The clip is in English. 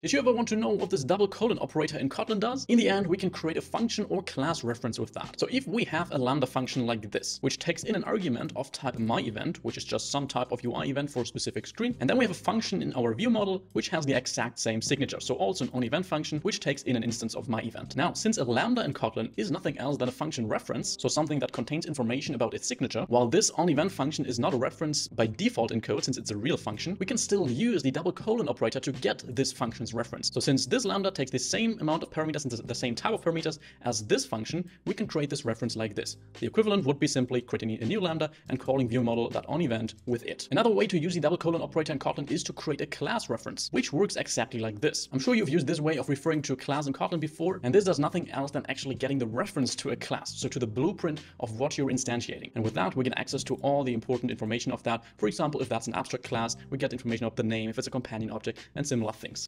Did you ever want to know what this double colon operator in Kotlin does? In the end, we can create a function or class reference with that. So if we have a Lambda function like this, which takes in an argument of type myEvent, which is just some type of UI event for a specific screen, and then we have a function in our view model, which has the exact same signature. So also an onEvent function, which takes in an instance of myEvent. Now, since a Lambda in Kotlin is nothing else than a function reference, so something that contains information about its signature, while this onEvent function is not a reference by default in code, since it's a real function, we can still use the double colon operator to get this So since this lambda takes the same amount of parameters and the same type of parameters as this function, we can create this reference like this. The equivalent would be simply creating a new lambda and calling viewModel.onEvent with it. Another way to use the double colon operator in Kotlin is to create a class reference, which works exactly like this. I'm sure you've used this way of referring to a class in Kotlin before, and this does nothing else than actually getting the reference to a class, so to the blueprint of what you're instantiating. And with that, we get access to all the important information of that. For example, if that's an abstract class, we get information of the name, if it's a companion object, and similar things.